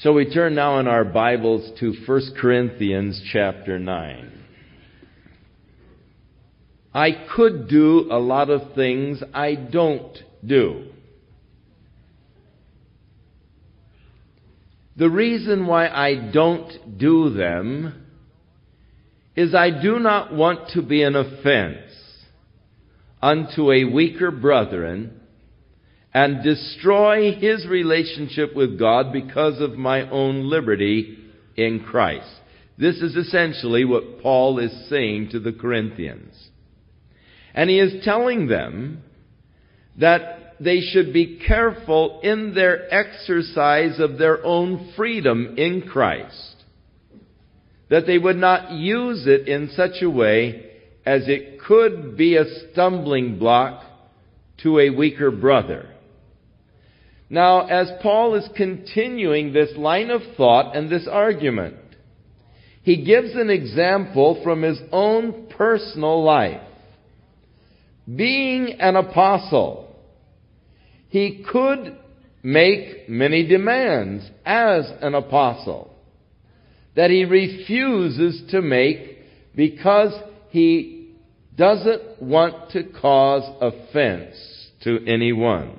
So we turn now in our Bibles to 1 Corinthians chapter 9. I could do a lot of things I don't do. The reason why I don't do them is I do not want to be an offense unto a weaker brethren and destroy his relationship with God because of my own liberty in Christ. This is essentially what Paul is saying to the Corinthians. And he is telling them that they should be careful in their exercise of their own freedom in Christ. That they would not use it in such a way as it could be a stumbling block to a weaker brother. Now, as Paul is continuing this line of thought and this argument, he gives an example from his own personal life. Being an apostle, he could make many demands as an apostle that he refuses to make because he doesn't want to cause offense to anyone.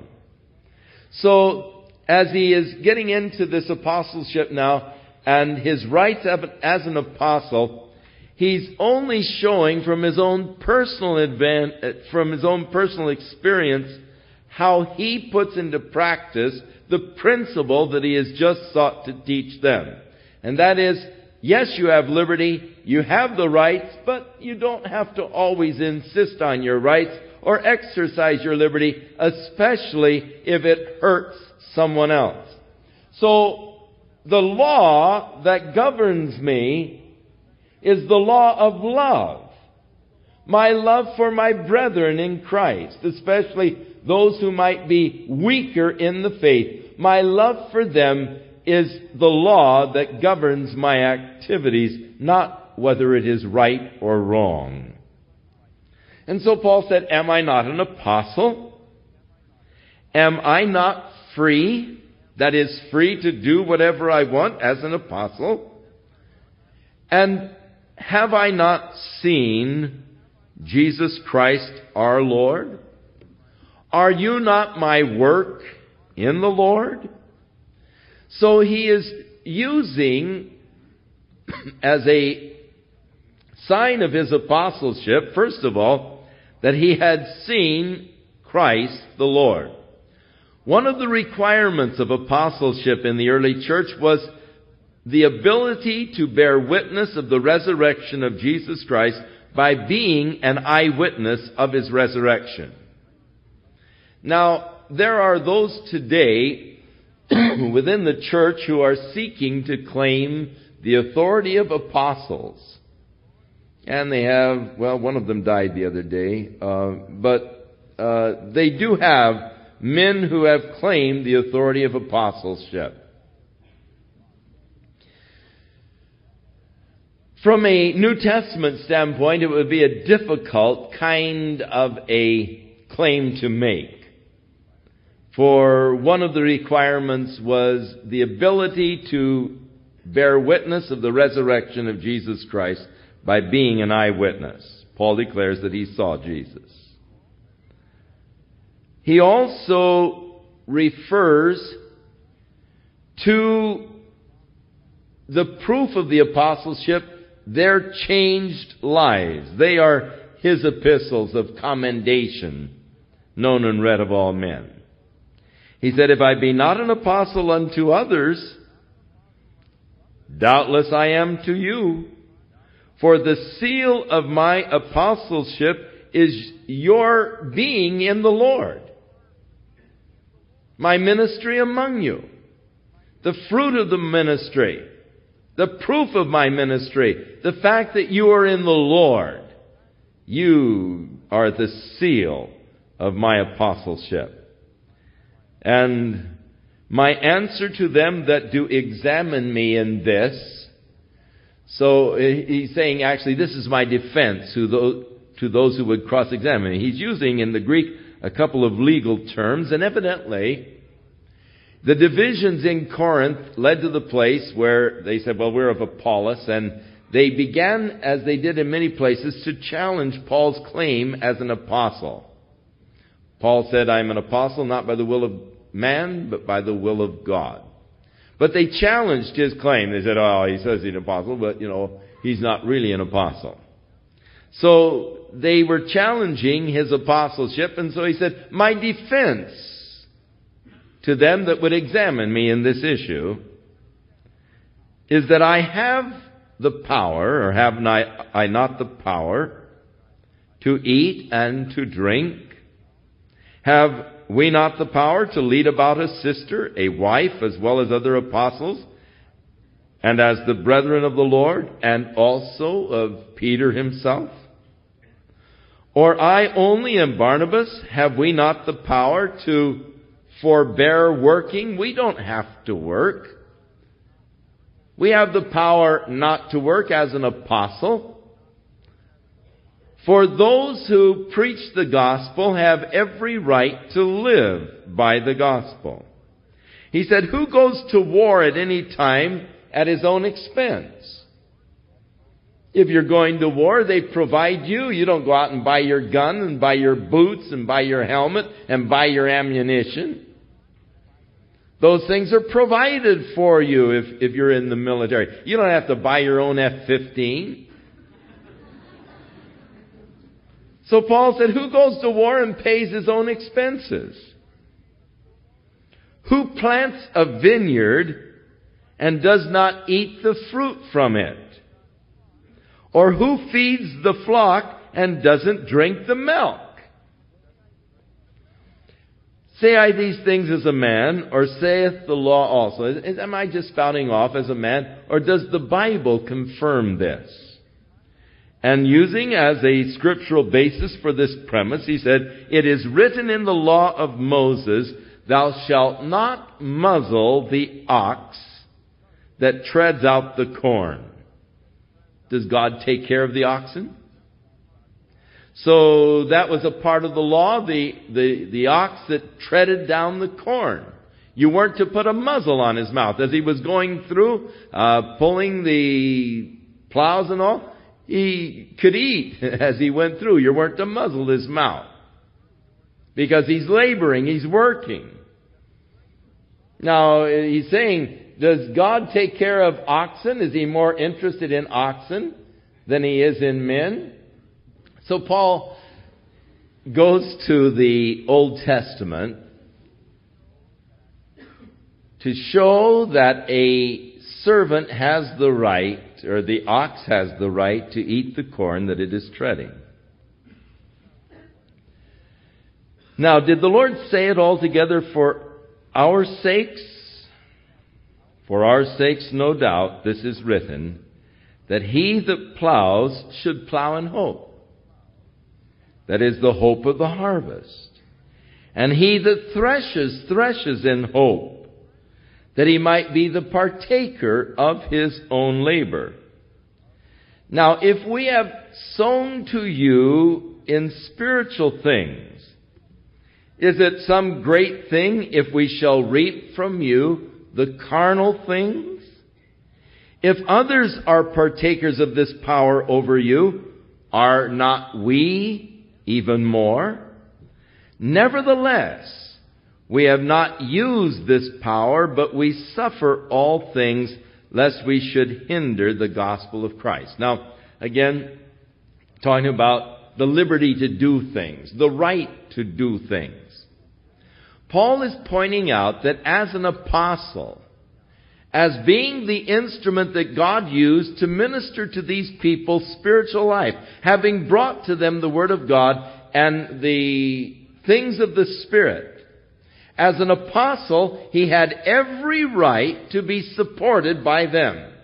So, as he is getting into this apostleship now and his rights as an apostle, he's only showing from his own personal advan- eh, from his own personal experience how he puts into practice the principle that he has just sought to teach them. And that is, yes, you have liberty, you have the rights, but you don't have to always insist on your rights or exercise your liberty, especially if it hurts someone else. So, the law that governs me is the law of love. My love for my brethren in Christ, especially those who might be weaker in the faith. My love for them is the law that governs my activities, not whether it is right or wrong. And so Paul said, Am I not an apostle? Am I not free? That is, free to do whatever I want as an apostle? And have I not seen Jesus Christ our Lord? Are you not my work in the Lord? So he is using as a sign of his apostleship, first of all, that he had seen Christ the Lord. One of the requirements of apostleship in the early church was the ability to bear witness of the resurrection of Jesus Christ by being an eyewitness of his resurrection. Now, there are those today within the church who are seeking to claim the authority of apostles and they have, well, one of them died the other day, uh, but uh, they do have men who have claimed the authority of apostleship. From a New Testament standpoint, it would be a difficult kind of a claim to make. For one of the requirements was the ability to bear witness of the resurrection of Jesus Christ by being an eyewitness. Paul declares that he saw Jesus. He also refers to the proof of the apostleship, their changed lives. They are his epistles of commendation, known and read of all men. He said, If I be not an apostle unto others, doubtless I am to you. For the seal of my apostleship is your being in the Lord. My ministry among you. The fruit of the ministry. The proof of my ministry. The fact that you are in the Lord. You are the seal of my apostleship. And my answer to them that do examine me in this so he's saying, actually, this is my defense to those, to those who would cross examine. He's using in the Greek a couple of legal terms, and evidently, The divisions in Corinth led to the place where they said, well, we're of Apollos, and they began, as they did in many places, to challenge Paul's claim as an apostle. Paul said, I am an apostle not by the will of man, but by the will of God. But they challenged his claim. They said, oh, he says he's an apostle, but, you know, he's not really an apostle. So they were challenging his apostleship, and so he said, my defense to them that would examine me in this issue is that I have the power, or have I not the power, to eat and to drink? Have we not the power to lead about a sister, a wife, as well as other apostles, and as the brethren of the Lord, and also of Peter himself? Or I only and Barnabas, have we not the power to forbear working? We don't have to work. We have the power not to work as an apostle. For those who preach the gospel have every right to live by the gospel. He said, who goes to war at any time at his own expense? If you're going to war, they provide you. You don't go out and buy your gun and buy your boots and buy your helmet and buy your ammunition. Those things are provided for you if, if you're in the military. You don't have to buy your own F-15. So Paul said, who goes to war and pays his own expenses? Who plants a vineyard and does not eat the fruit from it? Or who feeds the flock and doesn't drink the milk? Say I these things as a man, or saith the law also? Am I just spouting off as a man, or does the Bible confirm this? And using as a scriptural basis for this premise, he said, It is written in the law of Moses, Thou shalt not muzzle the ox that treads out the corn. Does God take care of the oxen? So that was a part of the law, the, the, the ox that treaded down the corn. You weren't to put a muzzle on his mouth. As he was going through, uh, pulling the plows and all, he could eat as he went through. You weren't to muzzle his mouth. Because he's laboring, he's working. Now, he's saying, does God take care of oxen? Is he more interested in oxen than he is in men? So Paul goes to the Old Testament to show that a servant has the right, or the ox has the right to eat the corn that it is treading. Now, did the Lord say it altogether for our sakes? For our sakes, no doubt, this is written, that he that plows should plow in hope that is the hope of the harvest. And he that threshes, threshes in hope, that he might be the partaker of his own labor. Now, if we have sown to you in spiritual things, is it some great thing if we shall reap from you the carnal things? If others are partakers of this power over you, are not we even more. Nevertheless, we have not used this power, but we suffer all things lest we should hinder the gospel of Christ. Now, again, talking about the liberty to do things, the right to do things. Paul is pointing out that as an apostle, as being the instrument that God used to minister to these people's spiritual life, having brought to them the Word of God and the things of the Spirit. As an apostle, he had every right to be supported by them.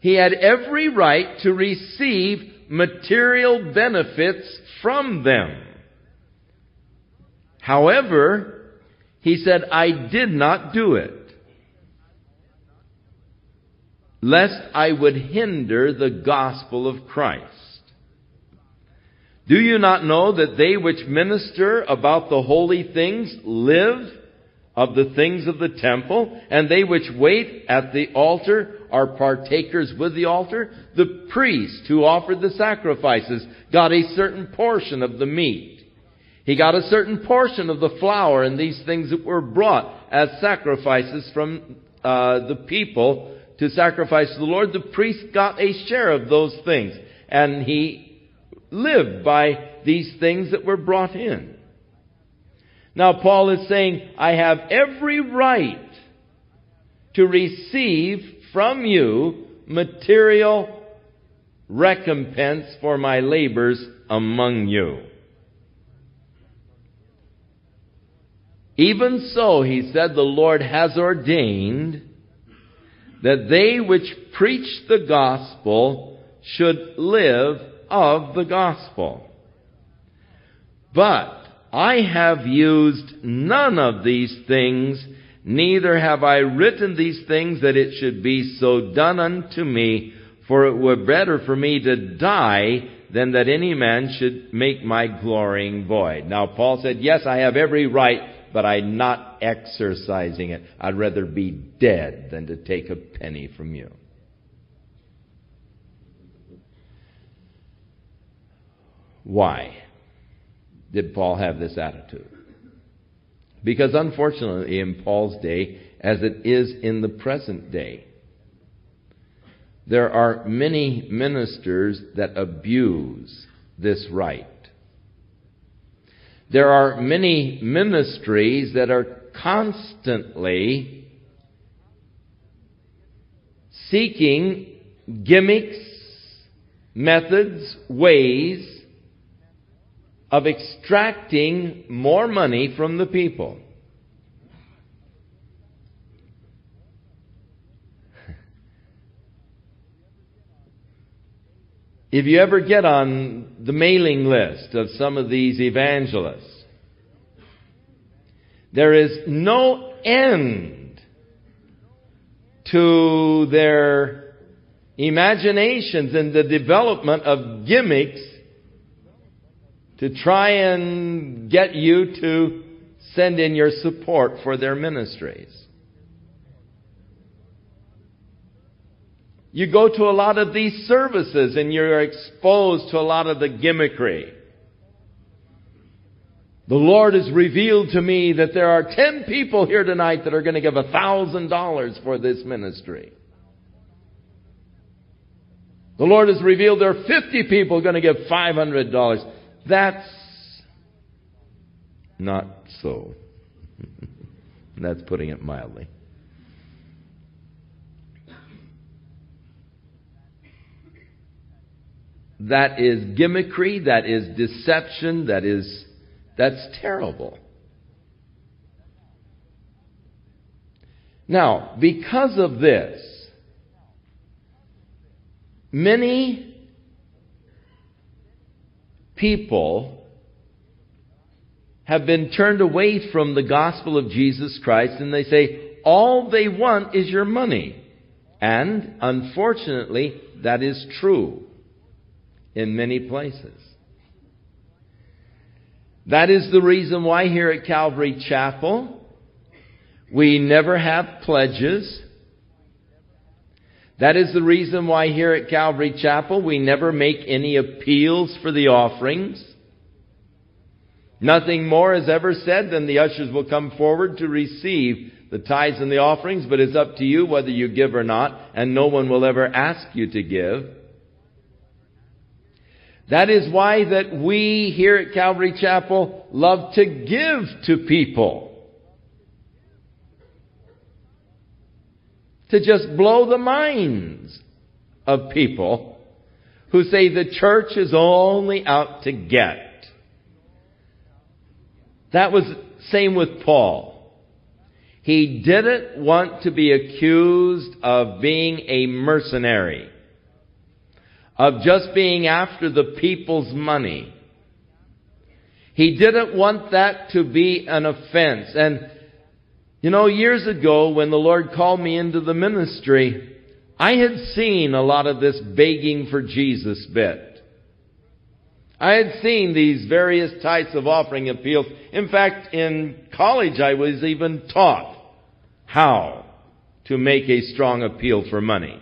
He had every right to receive material benefits from them. However, he said, I did not do it lest I would hinder the gospel of Christ. Do you not know that they which minister about the holy things live of the things of the temple, and they which wait at the altar are partakers with the altar. The priest who offered the sacrifices got a certain portion of the meat. He got a certain portion of the flour and these things that were brought as sacrifices from uh, the people to sacrifice to the Lord. The priest got a share of those things, and he lived by these things that were brought in. Now, Paul is saying, I have every right to receive from you material recompense for my labors among you. Even so, he said, the Lord has ordained that they which preach the gospel should live of the gospel. But I have used none of these things, neither have I written these things that it should be so done unto me, for it were better for me to die than that any man should make my glorying void. Now Paul said, yes, I have every right, but I'm not exercising it. I'd rather be dead than to take a penny from you. Why? did Paul have this attitude? Because unfortunately, in Paul's day, as it is in the present day, there are many ministers that abuse this right. There are many ministries that are constantly seeking gimmicks, methods, ways of extracting more money from the people. If you ever get on the mailing list of some of these evangelists, there is no end to their imaginations and the development of gimmicks to try and get you to send in your support for their ministries. You go to a lot of these services and you're exposed to a lot of the gimmickry. The Lord has revealed to me that there are ten people here tonight that are going to give a thousand dollars for this ministry. The Lord has revealed there are fifty people going to give five hundred dollars. That's not so. That's putting it mildly. That is gimmickry, that is deception, that is that's terrible. Now, because of this, many people have been turned away from the gospel of Jesus Christ and they say, all they want is your money. And unfortunately, that is true in many places. That is the reason why here at Calvary Chapel, we never have pledges. That is the reason why here at Calvary Chapel we never make any appeals for the offerings. Nothing more is ever said than the ushers will come forward to receive the tithes and the offerings, but it's up to you whether you give or not, and no one will ever ask you to give. That is why that we here at Calvary Chapel love to give to people. To just blow the minds of people who say the church is only out to get. That was same with Paul. He didn't want to be accused of being a mercenary, of just being after the people's money. He didn't want that to be an offense. And you know, years ago when the Lord called me into the ministry, I had seen a lot of this begging for Jesus bit. I had seen these various types of offering appeals. In fact, in college I was even taught how to make a strong appeal for money.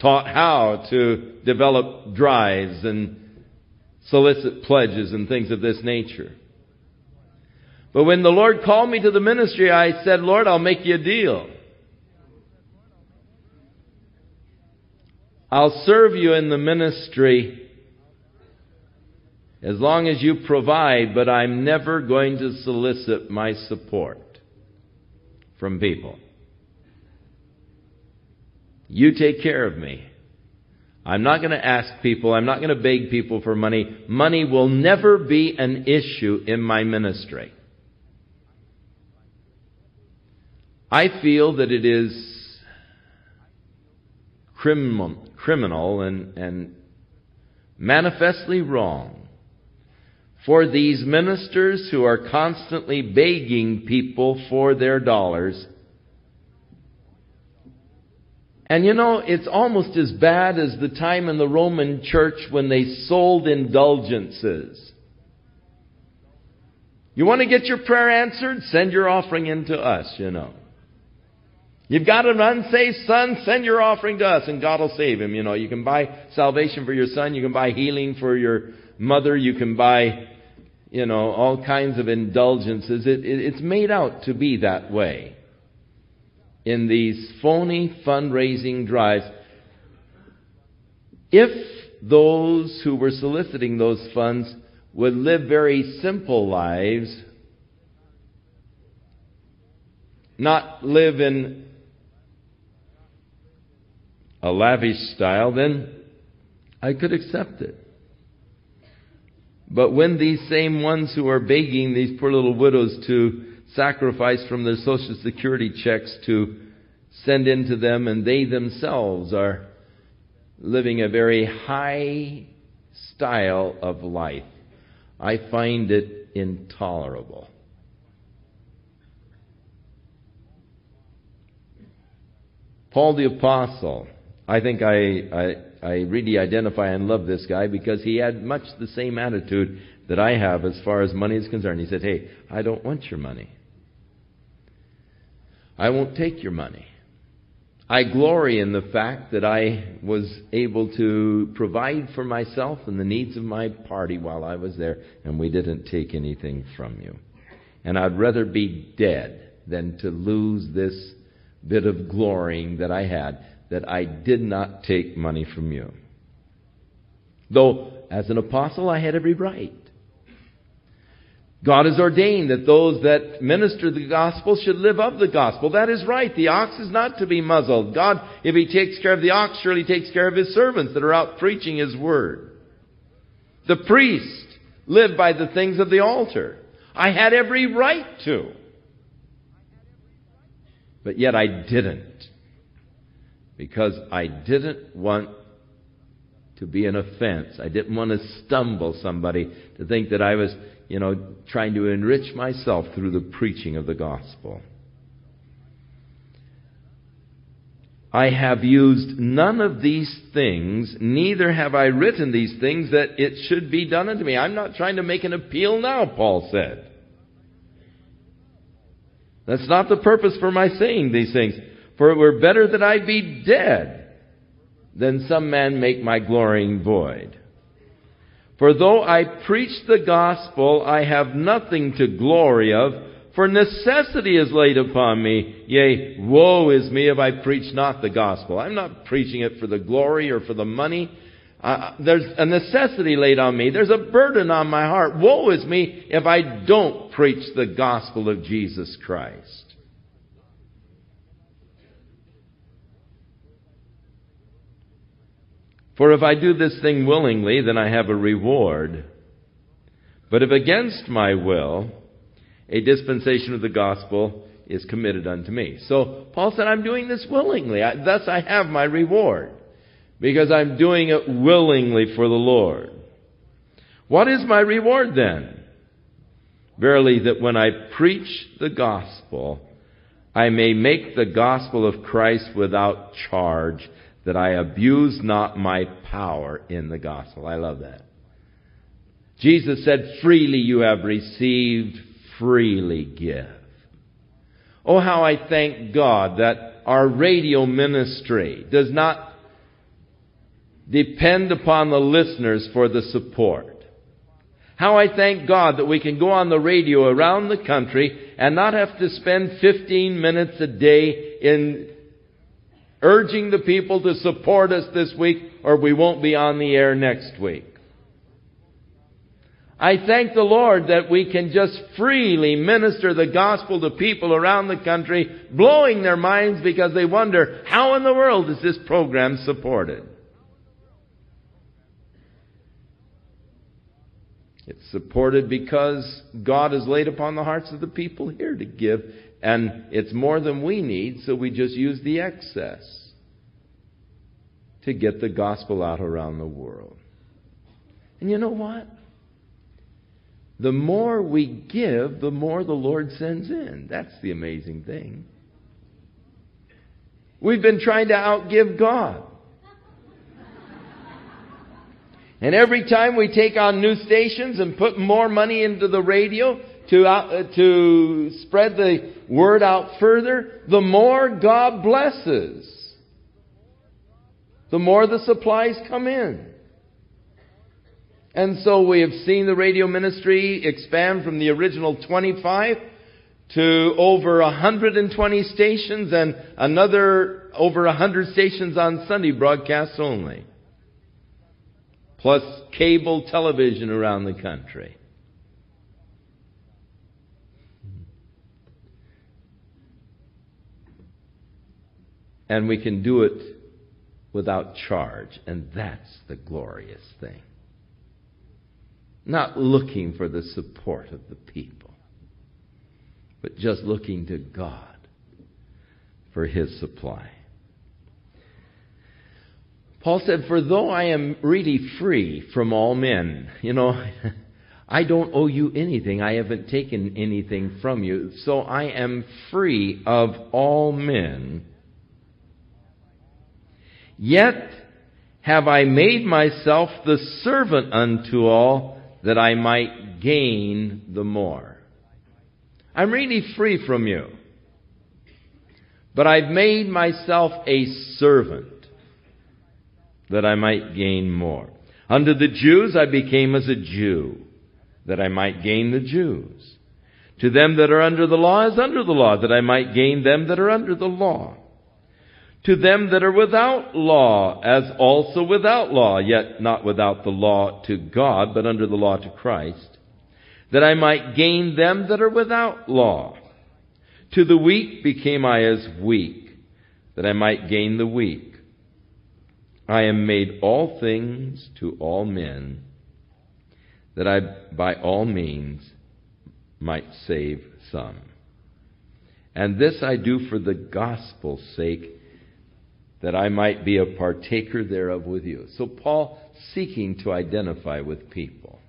Taught how to develop drives and solicit pledges and things of this nature. But when the Lord called me to the ministry, I said, Lord, I'll make you a deal. I'll serve you in the ministry as long as you provide, but I'm never going to solicit my support from people. You take care of me. I'm not going to ask people, I'm not going to beg people for money. Money will never be an issue in my ministry. I feel that it is criminal, criminal and, and manifestly wrong for these ministers who are constantly begging people for their dollars. And you know, it's almost as bad as the time in the Roman church when they sold indulgences. You want to get your prayer answered? Send your offering in to us, you know. You've got an unsaved son, send your offering to us and God will save him. You know, you can buy salvation for your son, you can buy healing for your mother, you can buy you know, all kinds of indulgences. It, it, it's made out to be that way in these phony fundraising drives. If those who were soliciting those funds would live very simple lives, not live in a lavish style, then I could accept it. But when these same ones who are begging these poor little widows to sacrifice from their social security checks to send in to them and they themselves are living a very high style of life, I find it intolerable. Paul the Apostle, I think I, I I really identify and love this guy because he had much the same attitude that I have as far as money is concerned. He said, Hey, I don't want your money. I won't take your money. I glory in the fact that I was able to provide for myself and the needs of my party while I was there, and we didn't take anything from you. And I'd rather be dead than to lose this bit of glorying that I had that I did not take money from you. Though, as an apostle, I had every right. God has ordained that those that minister the gospel should live of the gospel. That is right. The ox is not to be muzzled. God, if He takes care of the ox, surely takes care of His servants that are out preaching His word. The priest lived by the things of the altar. I had every right to. But yet I didn't because I didn't want to be an offense. I didn't want to stumble somebody to think that I was, you know, trying to enrich myself through the preaching of the gospel. I have used none of these things, neither have I written these things that it should be done unto me. I'm not trying to make an appeal now, Paul said. That's not the purpose for my saying these things. For it were better that I be dead than some man make my glorying void. For though I preach the gospel, I have nothing to glory of, for necessity is laid upon me. Yea, woe is me if I preach not the gospel. I'm not preaching it for the glory or for the money. Uh, there's a necessity laid on me. There's a burden on my heart. Woe is me if I don't preach the gospel of Jesus Christ. For if I do this thing willingly, then I have a reward. But if against my will, a dispensation of the gospel is committed unto me. So Paul said, I'm doing this willingly. I, thus I have my reward. Because I'm doing it willingly for the Lord. What is my reward then? Verily, that when I preach the gospel, I may make the gospel of Christ without charge that I abuse not my power in the gospel. I love that. Jesus said, freely you have received, freely give. Oh, how I thank God that our radio ministry does not depend upon the listeners for the support. How I thank God that we can go on the radio around the country and not have to spend 15 minutes a day in urging the people to support us this week or we won't be on the air next week. I thank the Lord that we can just freely minister the gospel to people around the country, blowing their minds because they wonder, how in the world is this program supported? It's supported because God has laid upon the hearts of the people here to give, and it's more than we need, so we just use the excess to get the gospel out around the world. And you know what? the more we give, the more the Lord sends in. That's the amazing thing. We've been trying to outgive God. And every time we take on new stations and put more money into the radio to, uh, to spread the word out further, the more God blesses. The more the supplies come in. And so we have seen the radio ministry expand from the original 25 to over 120 stations and another over 100 stations on Sunday broadcasts only. Plus cable television around the country. And we can do it without charge. And that's the glorious thing not looking for the support of the people, but just looking to God for his supply. Paul said, For though I am really free from all men, you know, I don't owe you anything. I haven't taken anything from you. So I am free of all men. Yet have I made myself the servant unto all that I might gain the more. I'm really free from you. But I've made myself a servant that I might gain more. Unto the Jews I became as a Jew, that I might gain the Jews. To them that are under the law as under the law, that I might gain them that are under the law to them that are without law, as also without law, yet not without the law to God, but under the law to Christ, that I might gain them that are without law. To the weak became I as weak, that I might gain the weak. I am made all things to all men, that I by all means might save some. And this I do for the gospel's sake that I might be a partaker thereof with you. So Paul seeking to identify with people,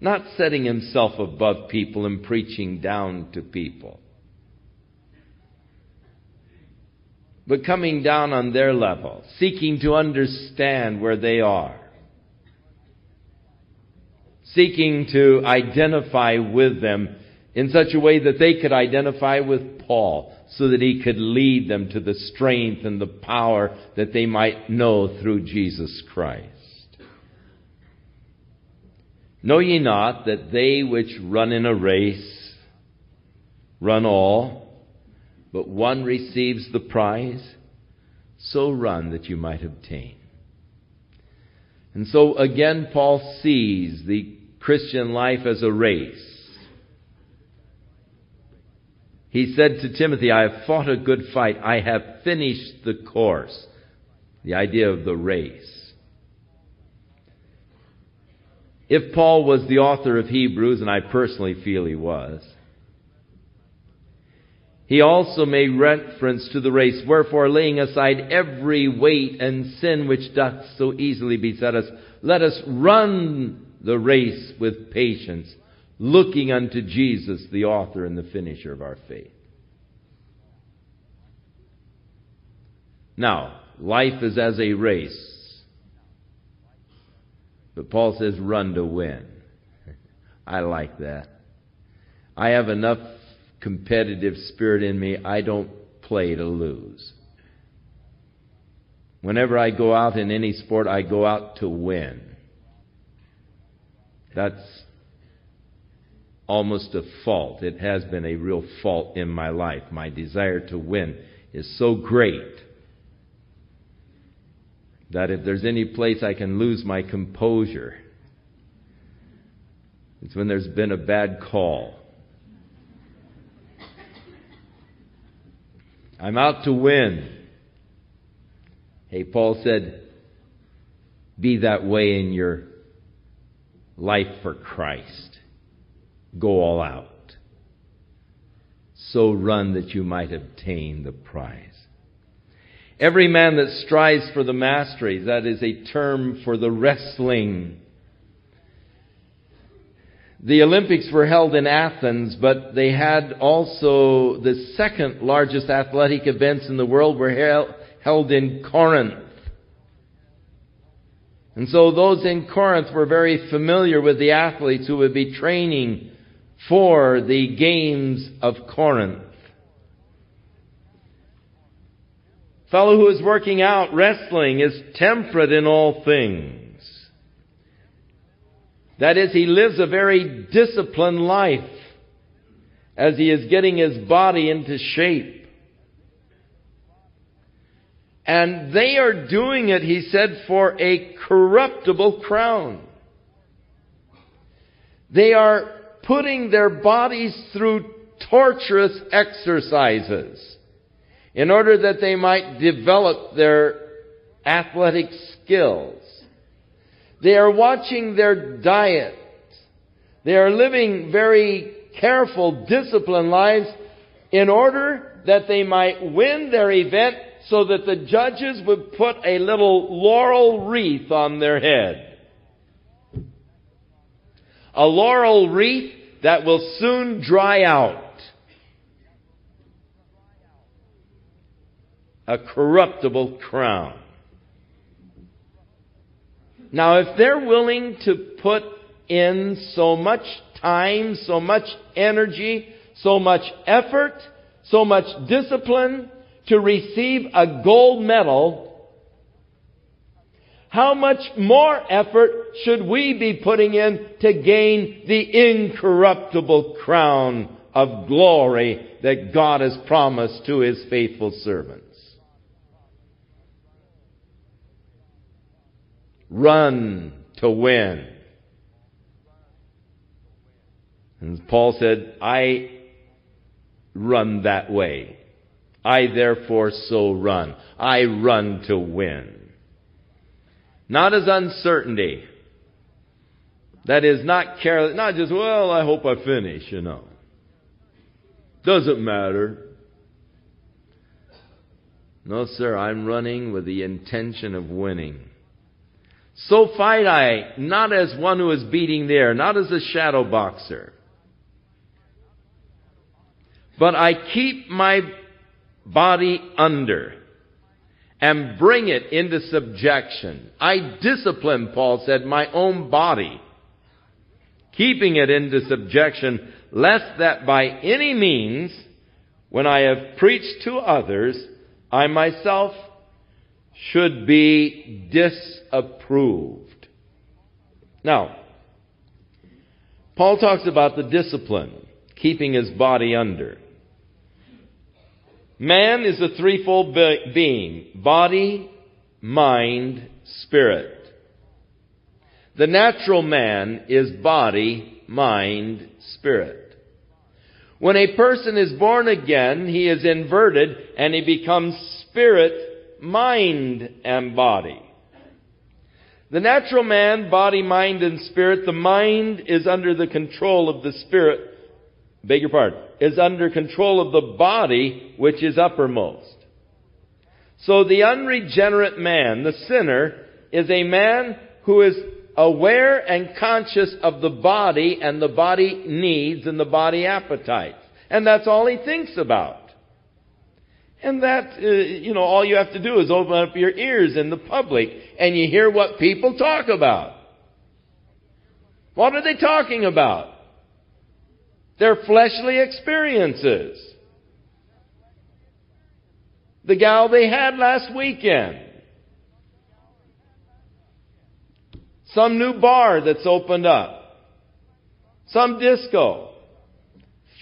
not setting himself above people and preaching down to people, but coming down on their level, seeking to understand where they are, seeking to identify with them in such a way that they could identify with Paul so that he could lead them to the strength and the power that they might know through Jesus Christ. Know ye not that they which run in a race run all, but one receives the prize? So run that you might obtain. And so again, Paul sees the Christian life as a race. He said to Timothy, I have fought a good fight. I have finished the course. The idea of the race. If Paul was the author of Hebrews, and I personally feel he was, he also made reference to the race. Wherefore, laying aside every weight and sin which doth so easily beset us, let us run the race with patience looking unto Jesus, the author and the finisher of our faith. Now, life is as a race. But Paul says, run to win. I like that. I have enough competitive spirit in me. I don't play to lose. Whenever I go out in any sport, I go out to win. That's almost a fault. It has been a real fault in my life. My desire to win is so great that if there's any place I can lose my composure, it's when there's been a bad call. I'm out to win. Hey, Paul said, be that way in your life for Christ. Go all out. So run that you might obtain the prize. Every man that strives for the mastery, that is a term for the wrestling. The Olympics were held in Athens, but they had also the second largest athletic events in the world were held in Corinth. And so those in Corinth were very familiar with the athletes who would be training for the games of Corinth. Fellow who is working out wrestling is temperate in all things. That is, he lives a very disciplined life as he is getting his body into shape. And they are doing it, he said, for a corruptible crown. They are putting their bodies through torturous exercises in order that they might develop their athletic skills. They are watching their diet. They are living very careful, disciplined lives in order that they might win their event so that the judges would put a little laurel wreath on their head. A laurel wreath that will soon dry out. A corruptible crown. Now, if they're willing to put in so much time, so much energy, so much effort, so much discipline, to receive a gold medal, how much more effort should we be putting in to gain the incorruptible crown of glory that God has promised to His faithful servants? Run to win. And Paul said, I run that way. I therefore so run. I run to win. Not as uncertainty. That is not careless, not just, well, I hope I finish, you know. Doesn't matter. No, sir, I'm running with the intention of winning. So fight I, not as one who is beating the air, not as a shadow boxer. But I keep my body under and bring it into subjection. I discipline, Paul said, my own body, keeping it into subjection, lest that by any means, when I have preached to others, I myself should be disapproved. Now, Paul talks about the discipline, keeping his body under. Man is a threefold be- being body, mind, spirit. The natural man is body, mind, spirit. When a person is born again, he is inverted and he becomes spirit, mind, and body. The natural man, body, mind, and spirit, the mind is under the control of the spirit beg your pardon, is under control of the body which is uppermost. So the unregenerate man, the sinner, is a man who is aware and conscious of the body and the body needs and the body appetites. And that's all he thinks about. And that, uh, you know, all you have to do is open up your ears in the public and you hear what people talk about. What are they talking about? Their fleshly experiences. The gal they had last weekend. Some new bar that's opened up. Some disco.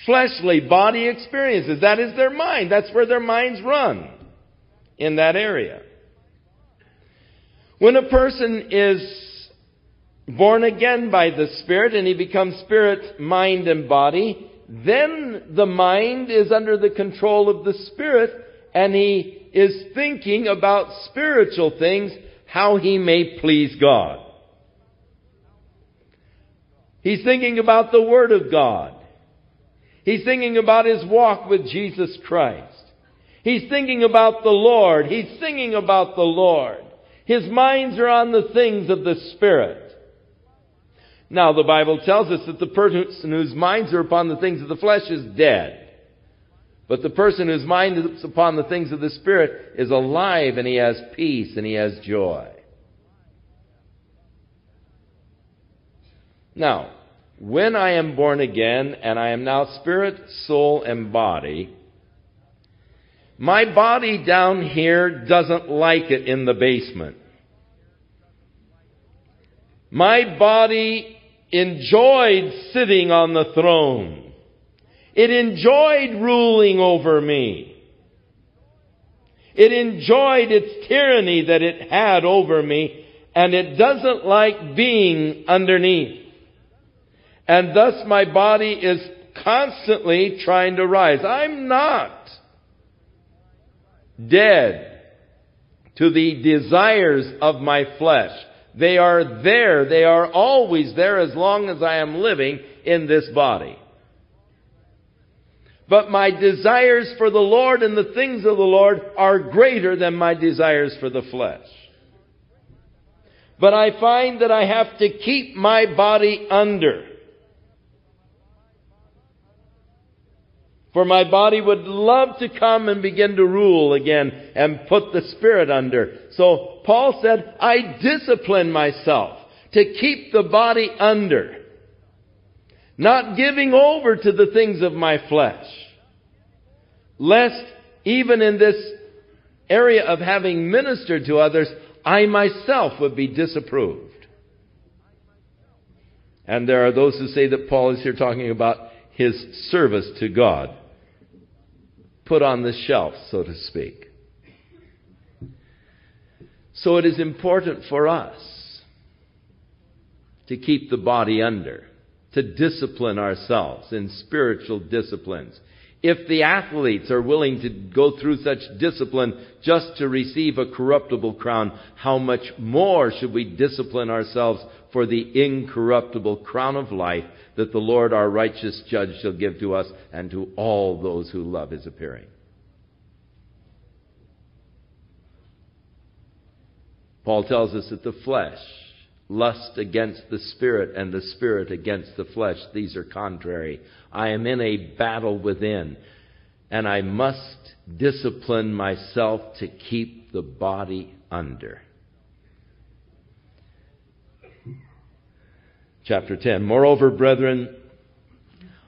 Fleshly body experiences. That is their mind. That's where their minds run. In that area. When a person is born again by the Spirit and he becomes spirit, mind, and body, then the mind is under the control of the Spirit and he is thinking about spiritual things, how he may please God. He's thinking about the Word of God. He's thinking about his walk with Jesus Christ. He's thinking about the Lord. He's singing about the Lord. His minds are on the things of the Spirit. Now, the Bible tells us that the person whose minds are upon the things of the flesh is dead. But the person whose mind is upon the things of the Spirit is alive and he has peace and he has joy. Now, when I am born again and I am now spirit, soul, and body, my body down here doesn't like it in the basement. My body enjoyed sitting on the throne. It enjoyed ruling over me. It enjoyed its tyranny that it had over me, and it doesn't like being underneath. And thus my body is constantly trying to rise. I'm not dead to the desires of my flesh. They are there. They are always there as long as I am living in this body. But my desires for the Lord and the things of the Lord are greater than my desires for the flesh. But I find that I have to keep my body under. For my body would love to come and begin to rule again and put the Spirit under. So Paul said, I discipline myself to keep the body under. Not giving over to the things of my flesh. Lest even in this area of having ministered to others, I myself would be disapproved. And there are those who say that Paul is here talking about his service to God put on the shelf, so to speak. So it is important for us to keep the body under, to discipline ourselves in spiritual disciplines. If the athletes are willing to go through such discipline just to receive a corruptible crown, how much more should we discipline ourselves for the incorruptible crown of life that the Lord our righteous judge shall give to us and to all those who love his appearing. Paul tells us that the flesh lust against the spirit and the spirit against the flesh. These are contrary. I am in a battle within, and I must discipline myself to keep the body under. Chapter 10. Moreover, brethren,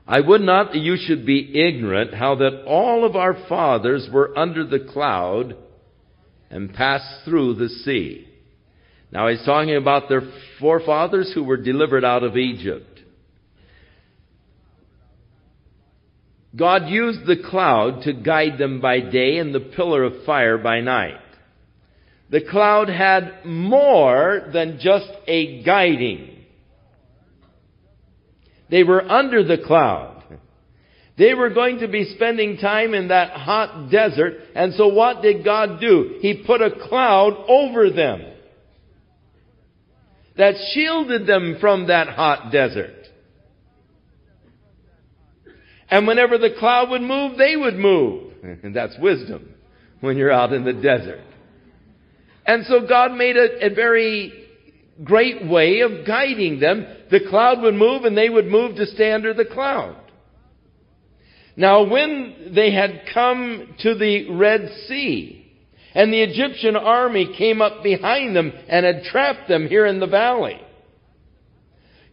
I would not that you should be ignorant how that all of our fathers were under the cloud and passed through the sea. Now he's talking about their forefathers who were delivered out of Egypt. God used the cloud to guide them by day and the pillar of fire by night. The cloud had more than just a guiding. They were under the cloud. They were going to be spending time in that hot desert, and so what did God do? He put a cloud over them that shielded them from that hot desert. And whenever the cloud would move, they would move. And that's wisdom when you're out in the desert. And so God made a, a very great way of guiding them. The cloud would move and they would move to stay under the cloud. Now when they had come to the Red Sea, and the Egyptian army came up behind them and had trapped them here in the valley,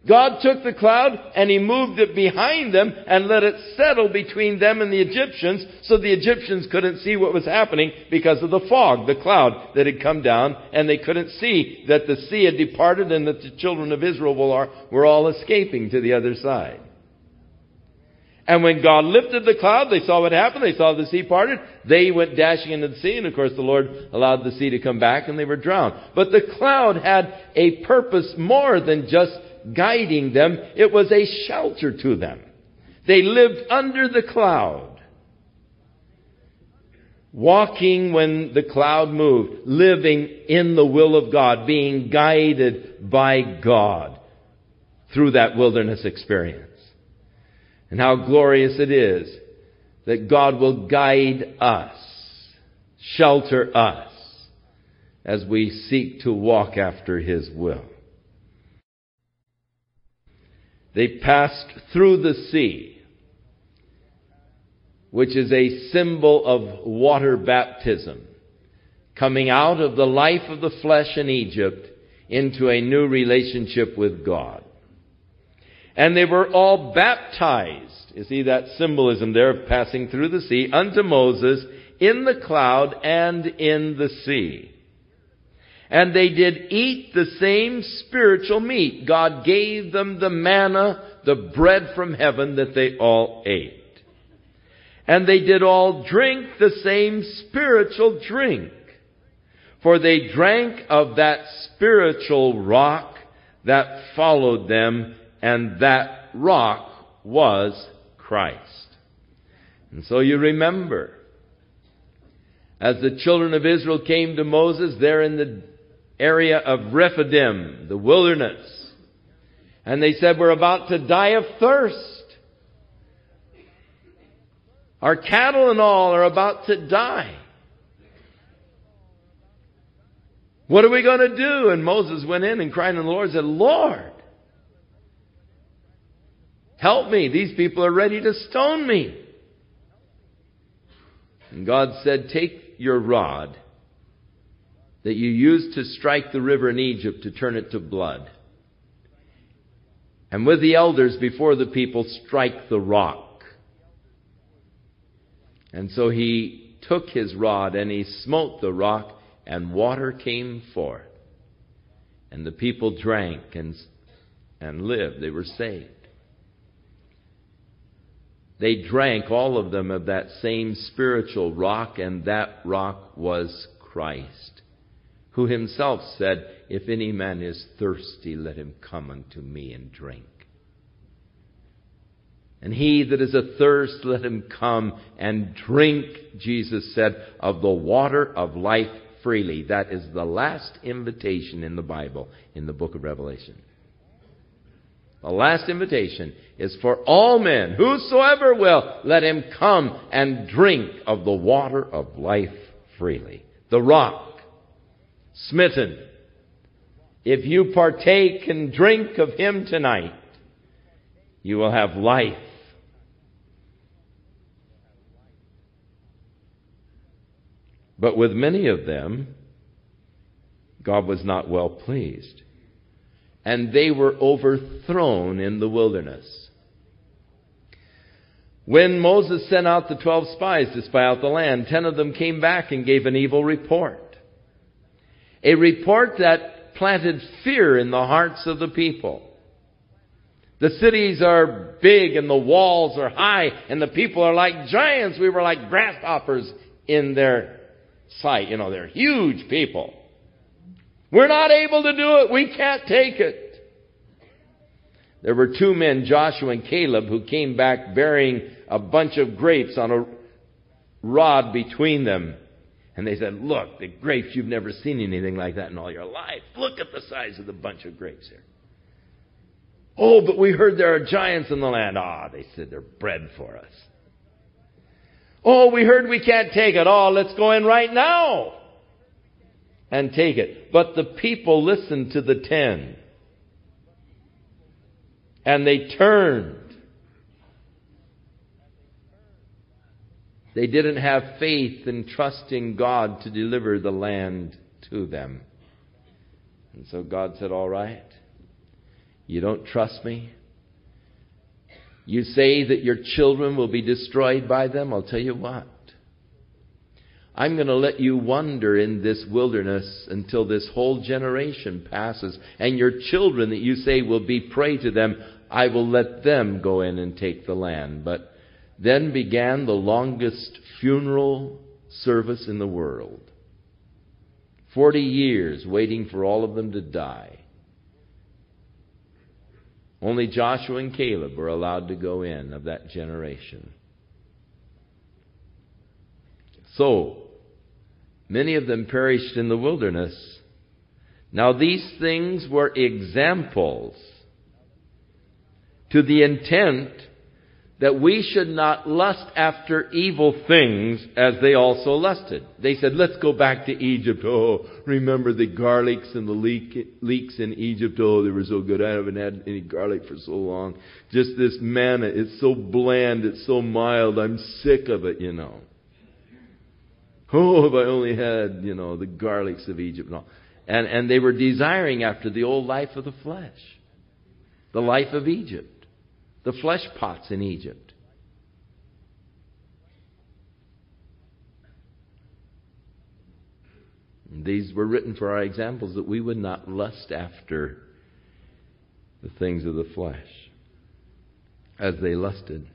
God took the cloud and he moved it behind them and let it settle between them and the Egyptians so the Egyptians couldn't see what was happening because of the fog, the cloud that had come down and they couldn't see that the sea had departed and that the children of Israel were all escaping to the other side. And when God lifted the cloud, they saw what happened. They saw the sea parted. They went dashing into the sea, and of course the Lord allowed the sea to come back, and they were drowned. But the cloud had a purpose more than just guiding them. It was a shelter to them. They lived under the cloud. Walking when the cloud moved, living in the will of God, being guided by God through that wilderness experience. And how glorious it is that God will guide us, shelter us, as we seek to walk after His will. They passed through the sea, which is a symbol of water baptism, coming out of the life of the flesh in Egypt into a new relationship with God. And they were all baptized. You see that symbolism there of passing through the sea unto Moses in the cloud and in the sea. And they did eat the same spiritual meat. God gave them the manna, the bread from heaven that they all ate. And they did all drink the same spiritual drink. For they drank of that spiritual rock that followed them, and that rock was Christ. And so you remember, as the children of Israel came to Moses there in the area of Rephidim, the wilderness. And they said, we're about to die of thirst. Our cattle and all are about to die. What are we going to do? And Moses went in and cried to the Lord and said, Lord, help me. These people are ready to stone me. And God said, take your rod that you used to strike the river in Egypt to turn it to blood. And with the elders before the people, strike the rock. And so he took his rod and he smote the rock, and water came forth. And the people drank and, and lived. They were saved. They drank, all of them, of that same spiritual rock, and that rock was Christ who himself said, If any man is thirsty, let him come unto me and drink. And he that is athirst, let him come and drink, Jesus said, of the water of life freely. That is the last invitation in the Bible, in the book of Revelation. The last invitation is for all men, whosoever will, let him come and drink of the water of life freely. The rock smitten. If you partake and drink of him tonight, you will have life. But with many of them, God was not well pleased. And they were overthrown in the wilderness. When Moses sent out the twelve spies to spy out the land, ten of them came back and gave an evil report. A report that planted fear in the hearts of the people. The cities are big and the walls are high and the people are like giants. We were like grasshoppers in their sight. You know, they're huge people. We're not able to do it. We can't take it. There were two men, Joshua and Caleb, who came back bearing a bunch of grapes on a rod between them. And they said, Look, the grapes, you've never seen anything like that in all your life. Look at the size of the bunch of grapes here. Oh, but we heard there are giants in the land. Ah, they said they're bread for us. Oh, we heard we can't take it. Oh, let's go in right now and take it. But the people listened to the ten. And they turned They didn't have faith and trust in God to deliver the land to them. And so God said, All right. You don't trust me? You say that your children will be destroyed by them? I'll tell you what. I'm going to let you wander in this wilderness until this whole generation passes. And your children that you say will be prey to them, I will let them go in and take the land. But then began the longest funeral service in the world. Forty years waiting for all of them to die. Only Joshua and Caleb were allowed to go in of that generation. So, many of them perished in the wilderness. Now, these things were examples to the intent that we should not lust after evil things as they also lusted. They said, let's go back to Egypt. Oh, remember the garlics and the leek, leeks in Egypt. Oh, they were so good. I haven't had any garlic for so long. Just this manna, it's so bland, it's so mild. I'm sick of it, you know. Oh, if I only had, you know, the garlics of Egypt and all. And, and they were desiring after the old life of the flesh, the life of Egypt the flesh pots in Egypt. These were written for our examples that we would not lust after the things of the flesh as they lusted.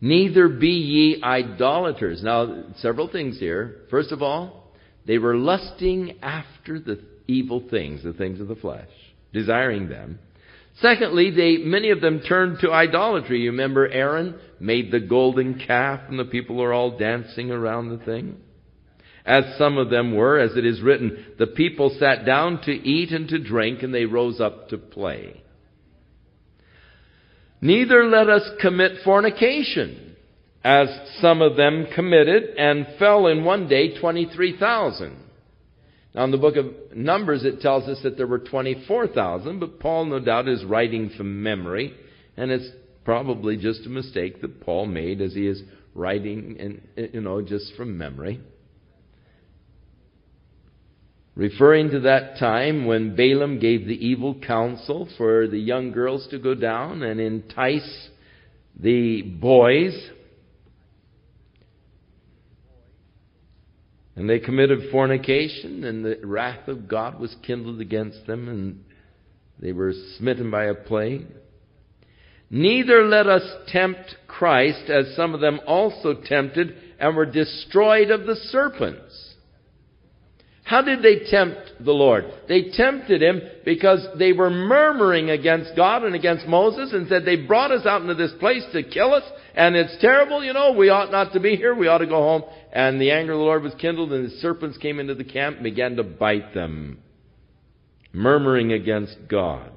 Neither be ye idolaters. Now, several things here. First of all, they were lusting after the evil things, the things of the flesh, desiring them. Secondly, they, many of them turned to idolatry. You remember Aaron made the golden calf and the people are all dancing around the thing? As some of them were, as it is written, the people sat down to eat and to drink and they rose up to play. Neither let us commit fornication, as some of them committed and fell in one day 23,000. Now, in the book of Numbers, it tells us that there were 24,000, but Paul, no doubt, is writing from memory, and it's probably just a mistake that Paul made as he is writing, in, you know, just from memory. Referring to that time when Balaam gave the evil counsel for the young girls to go down and entice the boys And they committed fornication, and the wrath of God was kindled against them, and they were smitten by a plague. Neither let us tempt Christ, as some of them also tempted, and were destroyed of the serpents. How did they tempt the Lord? They tempted him because they were murmuring against God and against Moses and said, They brought us out into this place to kill us, and it's terrible, you know, we ought not to be here, we ought to go home. And the anger of the Lord was kindled, and the serpents came into the camp and began to bite them, murmuring against God.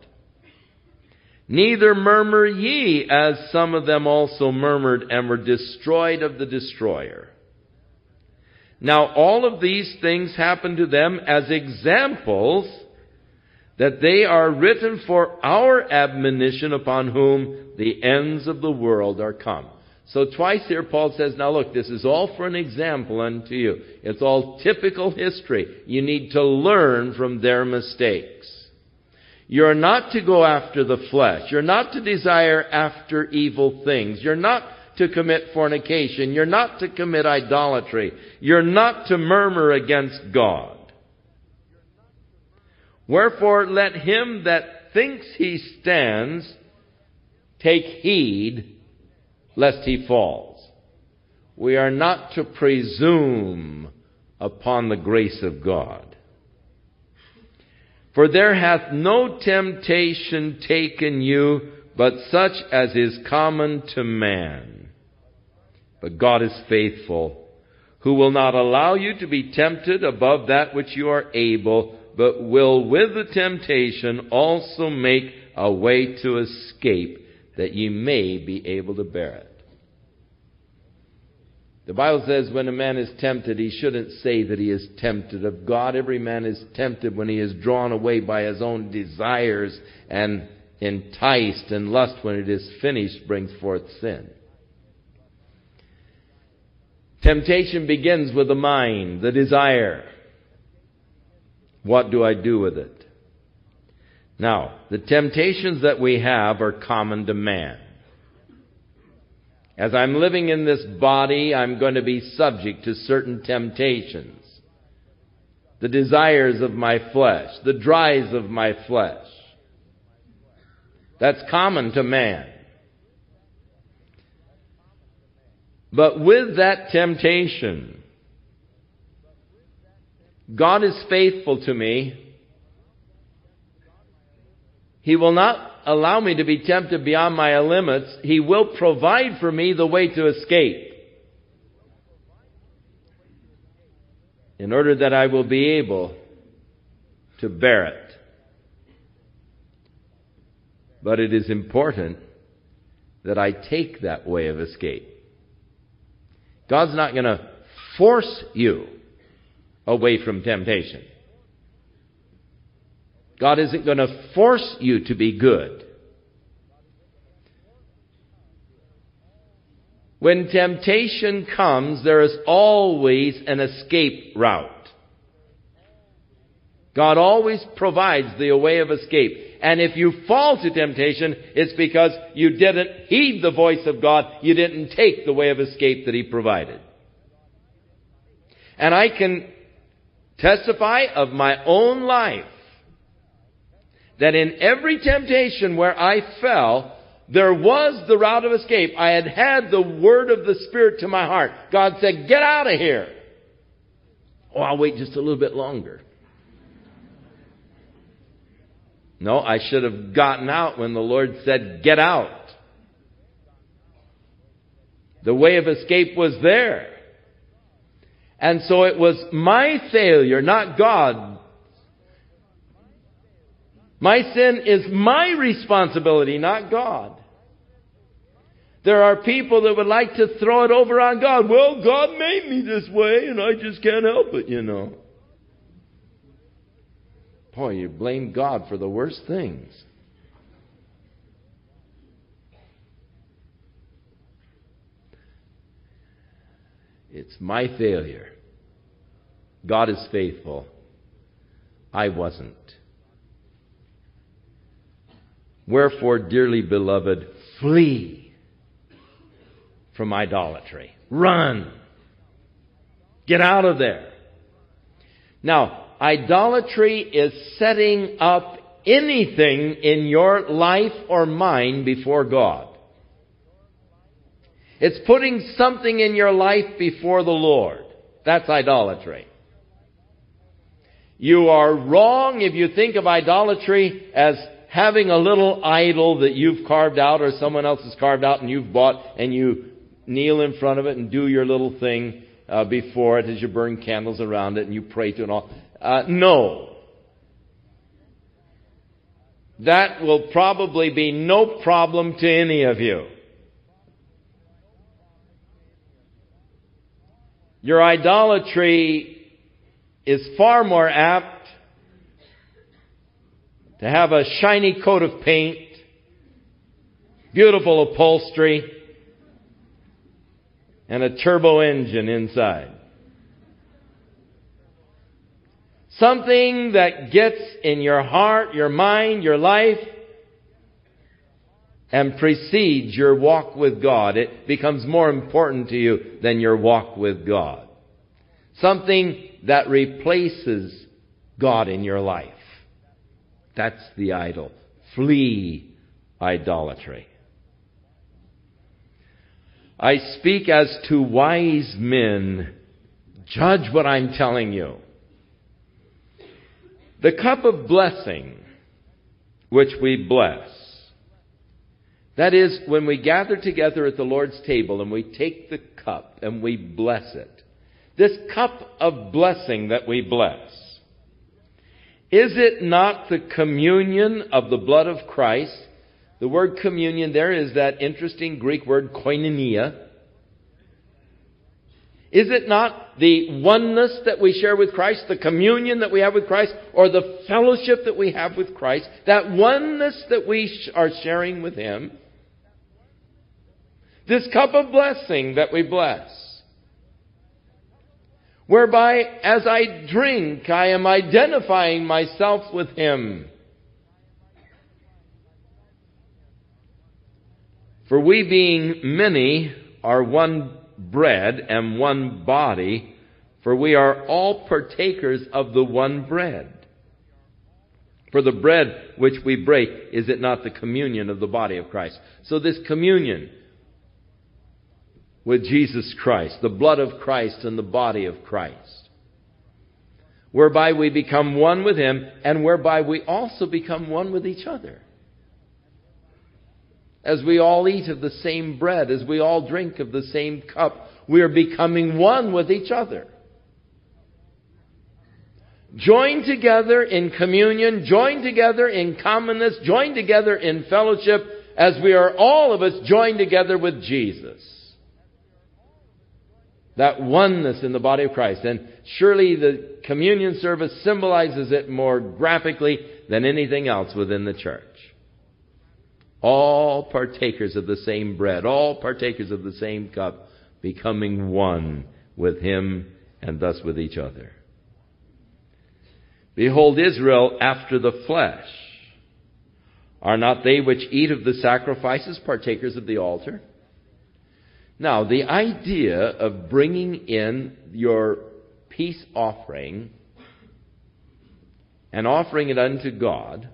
Neither murmur ye, as some of them also murmured and were destroyed of the destroyer. Now, all of these things happened to them as examples that they are written for our admonition upon whom the ends of the world are come. So twice here Paul says, now look, this is all for an example unto you. It's all typical history. You need to learn from their mistakes. You're not to go after the flesh. You're not to desire after evil things. You're not to commit fornication. You're not to commit idolatry. You're not to murmur against God. Wherefore let him that thinks he stands take heed lest he falls. We are not to presume upon the grace of God. For there hath no temptation taken you but such as is common to man. But God is faithful, who will not allow you to be tempted above that which you are able, but will with the temptation also make a way to escape, that ye may be able to bear it. The Bible says when a man is tempted, he shouldn't say that he is tempted of God. Every man is tempted when he is drawn away by his own desires and enticed, and lust, when it is finished, brings forth sin. Temptation begins with the mind, the desire. What do I do with it? Now, the temptations that we have are common to man. As I'm living in this body, I'm going to be subject to certain temptations. The desires of my flesh, the drives of my flesh. That's common to man. But with that temptation, God is faithful to me. He will not allow me to be tempted beyond my limits. He will provide for me the way to escape. In order that I will be able to bear it. But it is important that I take that way of escape. God's not going to force you away from temptation. God isn't going to force you to be good. When temptation comes, there is always an escape route. God always provides the way of escape. And if you fall to temptation, it's because you didn't heed the voice of God. You didn't take the way of escape that He provided. And I can testify of my own life that in every temptation where I fell, there was the route of escape. I had had the word of the Spirit to my heart. God said, get out of here. Oh, I'll wait just a little bit longer. No, I should have gotten out when the Lord said, get out. The way of escape was there. And so it was my failure, not God. My sin is my responsibility, not God. There are people that would like to throw it over on God. Well, God made me this way and I just can't help it, you know. Boy, you blame God for the worst things. It's my failure. God is faithful. I wasn't. Wherefore, dearly beloved, flee from idolatry. Run. Get out of there. Now, idolatry is setting up anything in your life or mind before God. It's putting something in your life before the Lord. That's idolatry. You are wrong if you think of idolatry as having a little idol that you've carved out or someone else has carved out and you've bought and you kneel in front of it and do your little thing uh, before it as you burn candles around it and you pray to it and all. Uh, no. That will probably be no problem to any of you. Your idolatry is far more apt to have a shiny coat of paint, beautiful upholstery, and a turbo engine inside. Something that gets in your heart, your mind, your life, and precedes your walk with God. It becomes more important to you than your walk with God. Something that replaces God in your life. That's the idol. Flee idolatry. I speak as to wise men. Judge what I'm telling you. The cup of blessing which we bless. That is, when we gather together at the Lord's table and we take the cup and we bless it. This cup of blessing that we bless. Is it not the communion of the blood of Christ? The word communion there is that interesting Greek word koinonia. Is it not the oneness that we share with Christ, the communion that we have with Christ, or the fellowship that we have with Christ, that oneness that we are sharing with Him? this cup of blessing that we bless, whereby as I drink, I am identifying myself with Him. For we being many are one bread and one body, for we are all partakers of the one bread. For the bread which we break, is it not the communion of the body of Christ? So this communion, with Jesus Christ, the blood of Christ and the body of Christ, whereby we become one with Him and whereby we also become one with each other. As we all eat of the same bread, as we all drink of the same cup, we are becoming one with each other. Joined together in communion, joined together in commonness, joined together in fellowship, as we are all of us joined together with Jesus. That oneness in the body of Christ. And surely the communion service symbolizes it more graphically than anything else within the church. All partakers of the same bread, all partakers of the same cup, becoming one with Him and thus with each other. Behold, Israel after the flesh. Are not they which eat of the sacrifices partakers of the altar? Now, the idea of bringing in your peace offering and offering it unto God,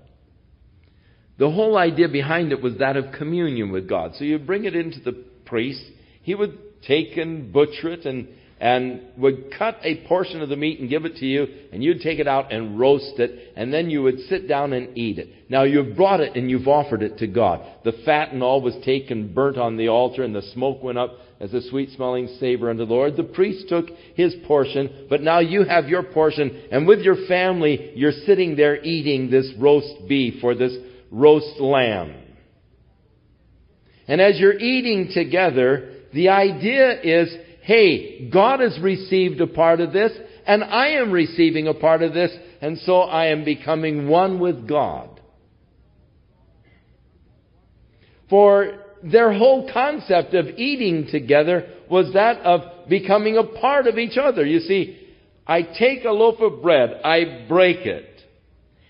the whole idea behind it was that of communion with God. So you bring it into the priest, he would take and butcher it and and would cut a portion of the meat and give it to you, and you'd take it out and roast it, and then you would sit down and eat it. Now you've brought it and you've offered it to God. The fat and all was taken, burnt on the altar, and the smoke went up as a sweet smelling savor unto the Lord. The priest took his portion, but now you have your portion, and with your family, you're sitting there eating this roast beef or this roast lamb. And as you're eating together, the idea is hey, God has received a part of this, and I am receiving a part of this, and so I am becoming one with God. For their whole concept of eating together was that of becoming a part of each other. You see, I take a loaf of bread, I break it,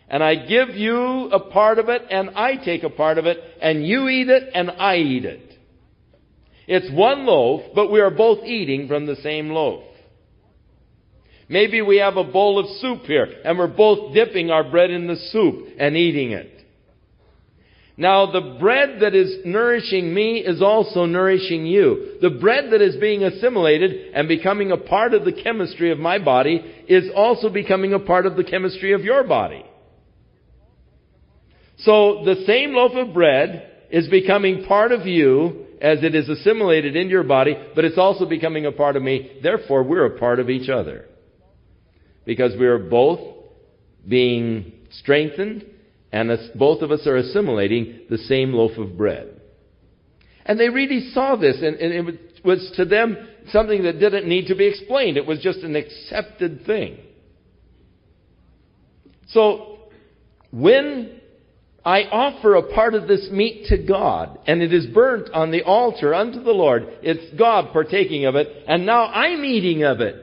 and I give you a part of it, and I take a part of it, and you eat it, and I eat it. It's one loaf, but we are both eating from the same loaf. Maybe we have a bowl of soup here, and we're both dipping our bread in the soup and eating it. Now, the bread that is nourishing me is also nourishing you. The bread that is being assimilated and becoming a part of the chemistry of my body is also becoming a part of the chemistry of your body. So, the same loaf of bread is becoming part of you as it is assimilated into your body, but it's also becoming a part of me. Therefore, we're a part of each other. Because we are both being strengthened, and both of us are assimilating the same loaf of bread. And they really saw this, and, and it was to them something that didn't need to be explained. It was just an accepted thing. So, when I offer a part of this meat to God, and it is burnt on the altar unto the Lord. It's God partaking of it, and now I'm eating of it.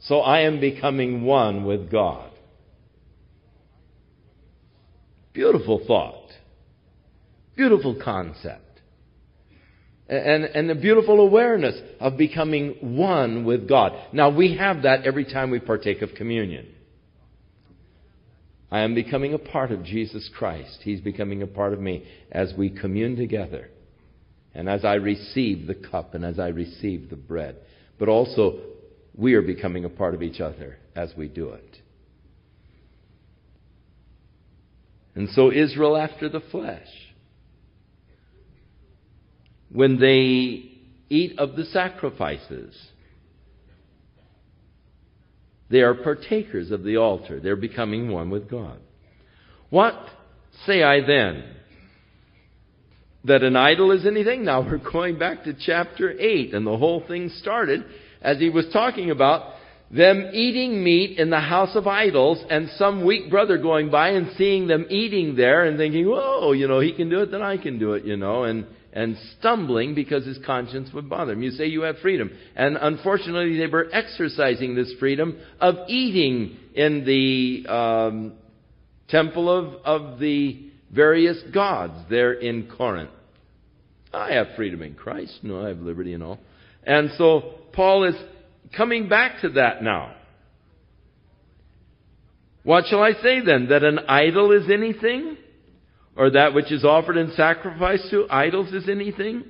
So I am becoming one with God. Beautiful thought. Beautiful concept. And, and the beautiful awareness of becoming one with God. Now we have that every time we partake of communion. I am becoming a part of Jesus Christ. He's becoming a part of me as we commune together and as I receive the cup and as I receive the bread. But also, we are becoming a part of each other as we do it. And so, Israel after the flesh, when they eat of the sacrifices, they are partakers of the altar. They're becoming one with God. What say I then? That an idol is anything? Now we're going back to chapter 8, and the whole thing started as he was talking about them eating meat in the house of idols, and some weak brother going by and seeing them eating there and thinking, whoa, you know, he can do it, then I can do it, you know, and and stumbling because his conscience would bother him. You say you have freedom. And unfortunately, they were exercising this freedom of eating in the um, temple of, of the various gods there in Corinth. I have freedom in Christ. No, I have liberty and all. And so Paul is coming back to that now. What shall I say then? That an idol is anything? Or that which is offered in sacrifice to idols is anything?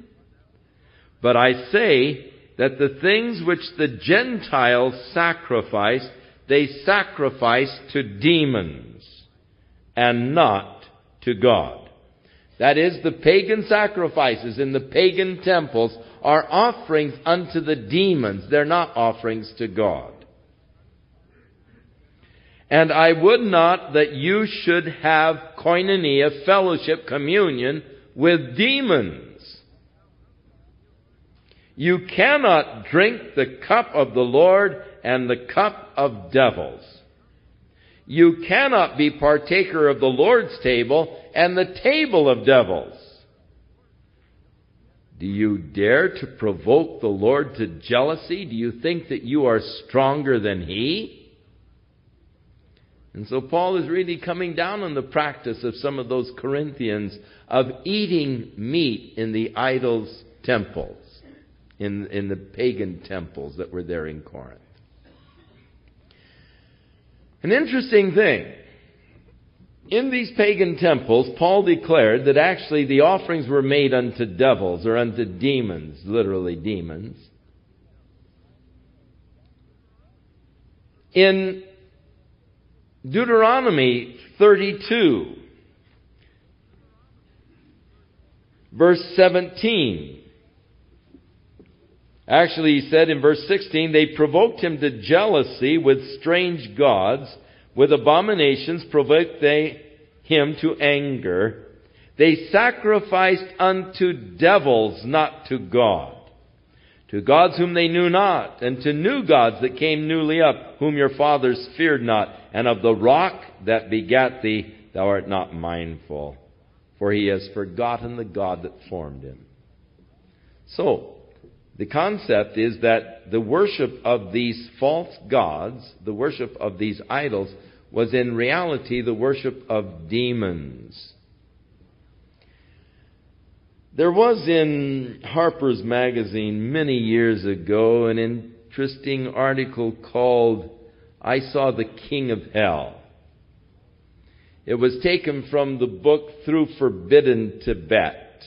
But I say that the things which the Gentiles sacrifice, they sacrifice to demons and not to God. That is, the pagan sacrifices in the pagan temples are offerings unto the demons. They're not offerings to God. And I would not that you should have koinonia, fellowship, communion with demons. You cannot drink the cup of the Lord and the cup of devils. You cannot be partaker of the Lord's table and the table of devils. Do you dare to provoke the Lord to jealousy? Do you think that you are stronger than He? And so Paul is really coming down on the practice of some of those Corinthians of eating meat in the idols' temples, in, in the pagan temples that were there in Corinth. An interesting thing. In these pagan temples, Paul declared that actually the offerings were made unto devils or unto demons, literally demons. In Deuteronomy 32, verse 17. Actually, he said in verse 16, they provoked him to jealousy with strange gods, with abominations provoked they him to anger. They sacrificed unto devils, not to God to gods whom they knew not, and to new gods that came newly up, whom your fathers feared not, and of the rock that begat thee, thou art not mindful, for he has forgotten the God that formed him. So, the concept is that the worship of these false gods, the worship of these idols, was in reality the worship of demons. There was in Harper's Magazine many years ago an interesting article called I Saw the King of Hell. It was taken from the book Through Forbidden Tibet.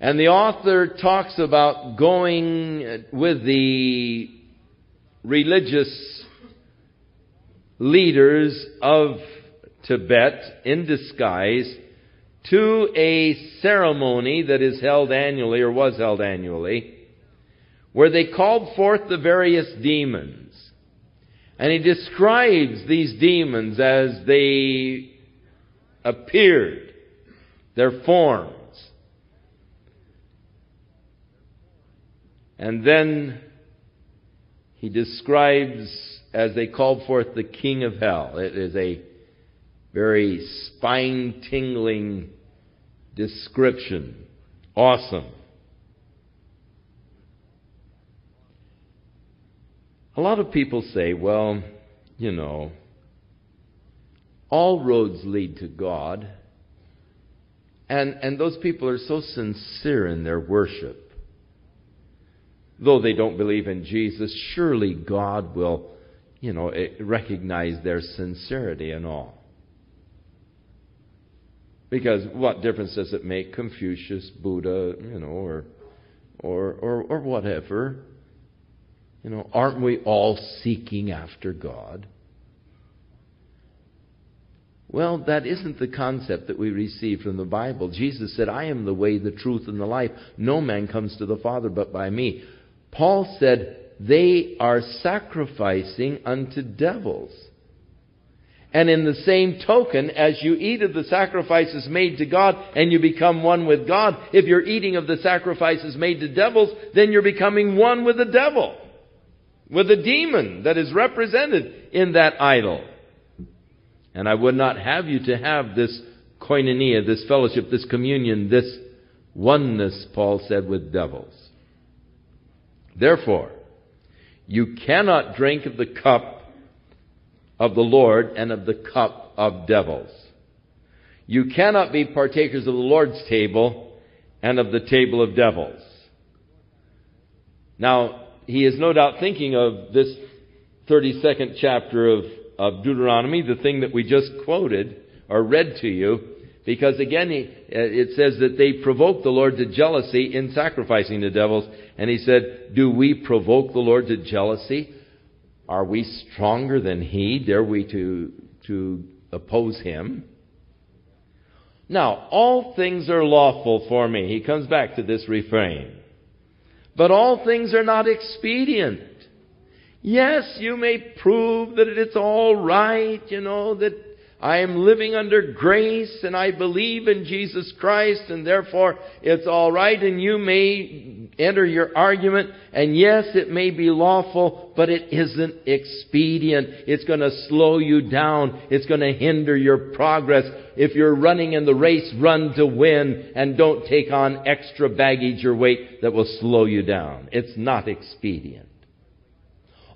And the author talks about going with the religious leaders of Tibet in disguise to a ceremony that is held annually or was held annually where they called forth the various demons. And he describes these demons as they appeared, their forms. And then he describes as they called forth the king of hell. It is a very spine tingling description. Awesome. A lot of people say, well, you know, all roads lead to God. And, and those people are so sincere in their worship. Though they don't believe in Jesus, surely God will, you know, eh, recognize their sincerity and all. Because what difference does it make, Confucius, Buddha, you know, or, or, or, or whatever? You know, aren't we all seeking after God? Well, that isn't the concept that we receive from the Bible. Jesus said, I am the way, the truth, and the life. No man comes to the Father but by me. Paul said, they are sacrificing unto devils. And in the same token, as you eat of the sacrifices made to God and you become one with God, if you're eating of the sacrifices made to devils, then you're becoming one with the devil, with the demon that is represented in that idol. And I would not have you to have this koinonia, this fellowship, this communion, this oneness, Paul said, with devils. Therefore, you cannot drink of the cup of the Lord and of the cup of devils. You cannot be partakers of the Lord's table and of the table of devils. Now, he is no doubt thinking of this 32nd chapter of, of Deuteronomy, the thing that we just quoted or read to you, because again, he, uh, it says that they provoked the Lord to jealousy in sacrificing the devils. And he said, Do we provoke the Lord to jealousy? Are we stronger than he? Dare we to, to oppose him? Now, all things are lawful for me. He comes back to this refrain. But all things are not expedient. Yes, you may prove that it's all right, you know, that I am living under grace and I believe in Jesus Christ and therefore it's alright and you may enter your argument and yes, it may be lawful, but it isn't expedient. It's going to slow you down. It's going to hinder your progress. If you're running in the race, run to win and don't take on extra baggage or weight that will slow you down. It's not expedient.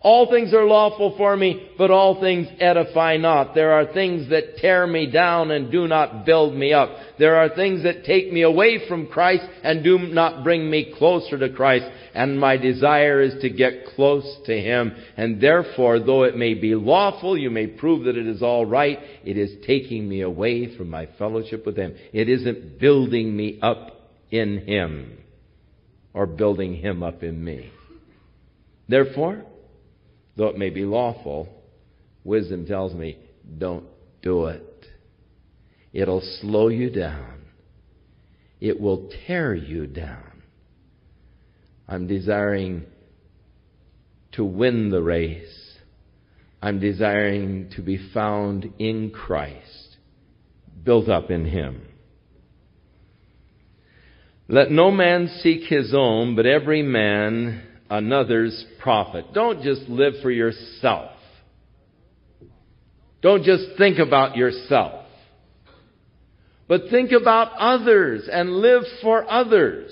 All things are lawful for me, but all things edify not. There are things that tear me down and do not build me up. There are things that take me away from Christ and do not bring me closer to Christ. And my desire is to get close to Him. And therefore, though it may be lawful, you may prove that it is all right, it is taking me away from my fellowship with Him. It isn't building me up in Him or building Him up in me. Therefore, though it may be lawful, wisdom tells me, don't do it. It'll slow you down. It will tear you down. I'm desiring to win the race. I'm desiring to be found in Christ, built up in Him. Let no man seek his own, but every man another's profit. Don't just live for yourself. Don't just think about yourself. But think about others and live for others.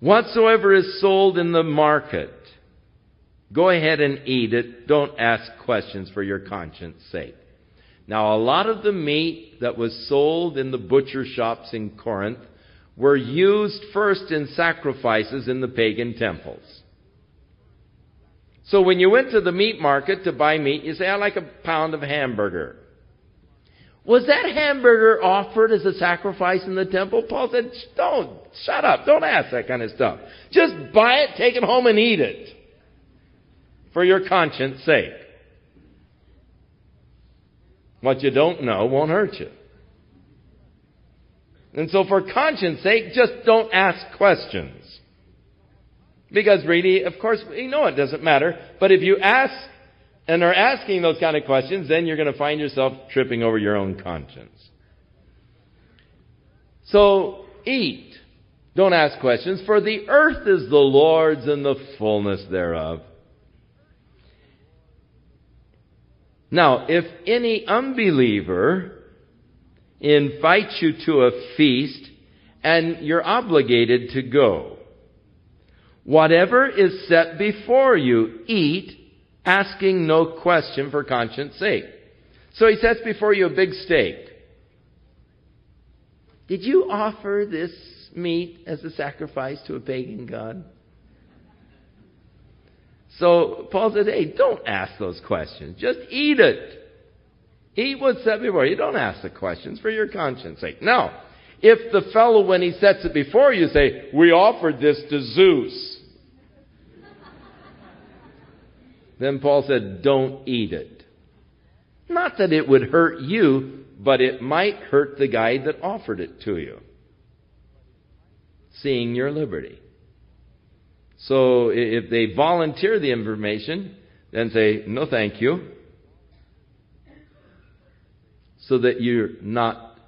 Whatsoever is sold in the market, go ahead and eat it. Don't ask questions for your conscience sake. Now, a lot of the meat that was sold in the butcher shops in Corinth were used first in sacrifices in the pagan temples. So when you went to the meat market to buy meat, you say, I like a pound of hamburger. Was that hamburger offered as a sacrifice in the temple? Paul said, don't, shut up, don't ask that kind of stuff. Just buy it, take it home and eat it. For your conscience sake. What you don't know won't hurt you. And so for conscience sake, just don't ask questions. Because really, of course, we know it doesn't matter. But if you ask and are asking those kind of questions, then you're going to find yourself tripping over your own conscience. So eat. Don't ask questions, for the earth is the Lord's and the fullness thereof. Now, if any unbeliever invites you to a feast and you're obligated to go, whatever is set before you, eat, asking no question for conscience sake. So he sets before you a big steak. Did you offer this meat as a sacrifice to a pagan god? So Paul says, hey, don't ask those questions. Just eat it. Eat what's set before you. Don't ask the questions for your conscience sake. Now, if the fellow, when he sets it before you, say, we offered this to Zeus, then Paul said, don't eat it. Not that it would hurt you, but it might hurt the guy that offered it to you. Seeing your liberty. So if they volunteer the information, then say, no thank you. So that you're not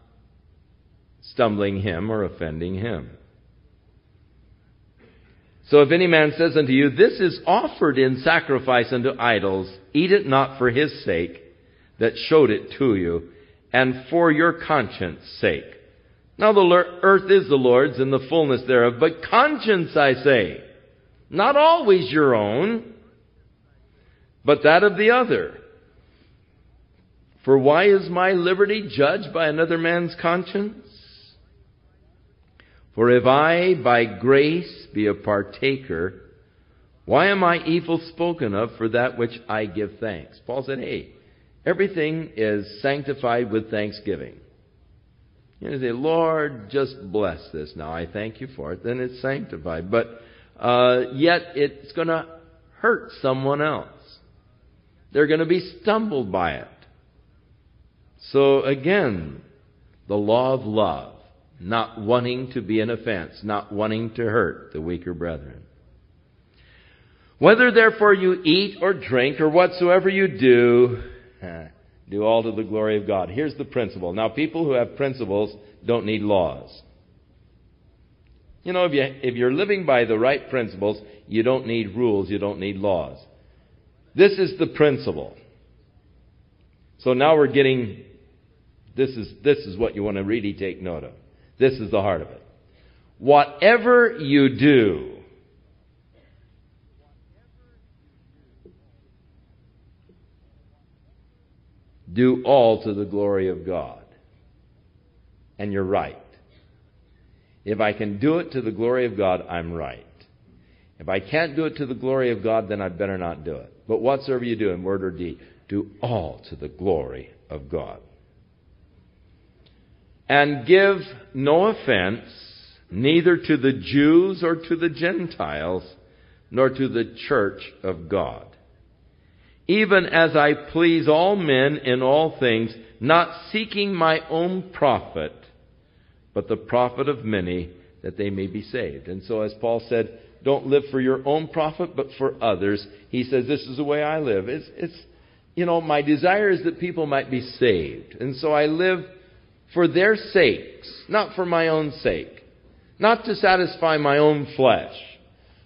stumbling him or offending him. So if any man says unto you, This is offered in sacrifice unto idols, eat it not for his sake that showed it to you, and for your conscience sake. Now the earth is the Lord's and the fullness thereof, but conscience, I say, not always your own, but that of the other. For why is my liberty judged by another man's conscience? For if I by grace be a partaker, why am I evil spoken of for that which I give thanks? Paul said, hey, everything is sanctified with thanksgiving. You say, Lord, just bless this now. I thank you for it. Then it's sanctified. But uh, yet it's going to hurt someone else. They're going to be stumbled by it. So again, the law of love, not wanting to be an offense, not wanting to hurt the weaker brethren. Whether therefore you eat or drink or whatsoever you do, do all to the glory of God. Here's the principle. Now, people who have principles don't need laws. You know, if, you, if you're living by the right principles, you don't need rules, you don't need laws. This is the principle. So now we're getting, this is, this is what you want to really take note of. This is the heart of it. Whatever you do, do all to the glory of God. And you're right. If I can do it to the glory of God, I'm right. If I can't do it to the glory of God, then I'd better not do it. But whatsoever you do in word or deed, do all to the glory of God. And give no offense neither to the Jews or to the Gentiles, nor to the church of God even as I please all men in all things, not seeking my own profit, but the profit of many, that they may be saved. And so, as Paul said, don't live for your own profit, but for others. He says, This is the way I live. It's, it's, you know, my desire is that people might be saved. And so I live for their sakes, not for my own sake. Not to satisfy my own flesh.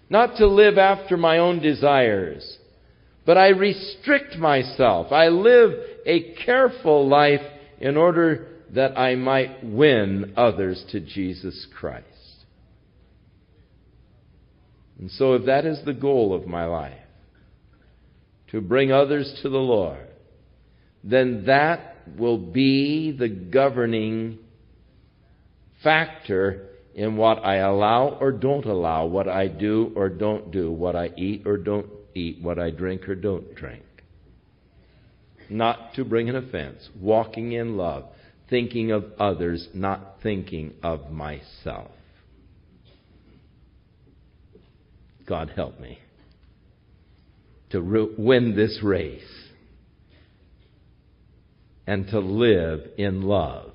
Not to live after my own desires but I restrict myself. I live a careful life in order that I might win others to Jesus Christ. And so, if that is the goal of my life, to bring others to the Lord, then that will be the governing factor in what I allow or don't allow, what I do or don't do, what I eat or don't eat, what I drink or don't drink. Not to bring an offense, walking in love, thinking of others, not thinking of myself. God help me to win this race and to live in love,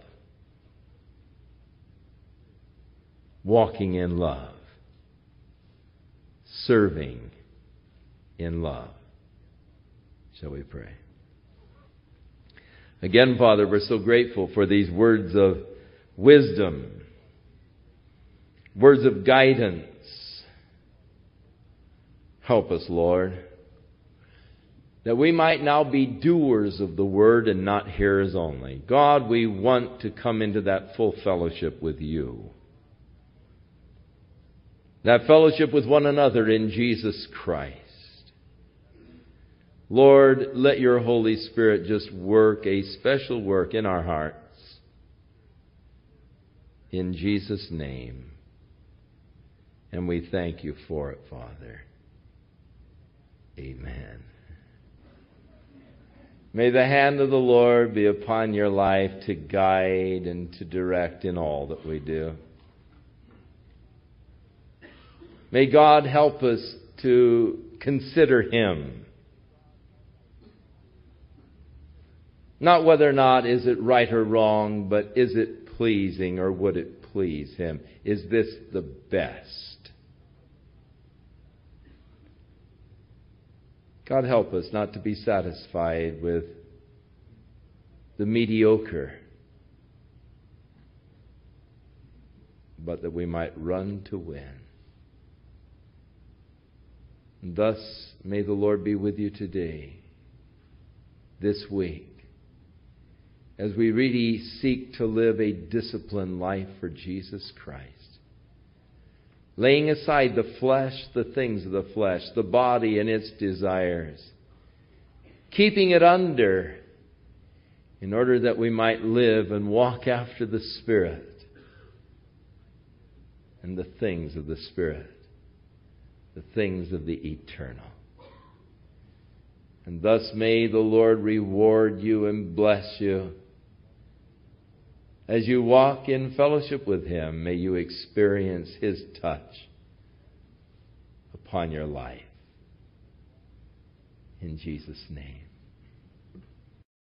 walking in love, serving in love. Shall we pray? Again, Father, we're so grateful for these words of wisdom, words of guidance. Help us, Lord, that we might now be doers of the word and not hearers only. God, we want to come into that full fellowship with you. That fellowship with one another in Jesus Christ. Lord, let your Holy Spirit just work a special work in our hearts. In Jesus' name. And we thank you for it, Father. Amen. May the hand of the Lord be upon your life to guide and to direct in all that we do. May God help us to consider Him Not whether or not is it right or wrong, but is it pleasing or would it please Him? Is this the best? God help us not to be satisfied with the mediocre, but that we might run to win. Thus, may the Lord be with you today, this week as we really seek to live a disciplined life for Jesus Christ. Laying aside the flesh, the things of the flesh, the body and its desires. Keeping it under in order that we might live and walk after the Spirit and the things of the Spirit, the things of the eternal. And thus may the Lord reward you and bless you. As you walk in fellowship with Him, may you experience His touch upon your life. In Jesus' name.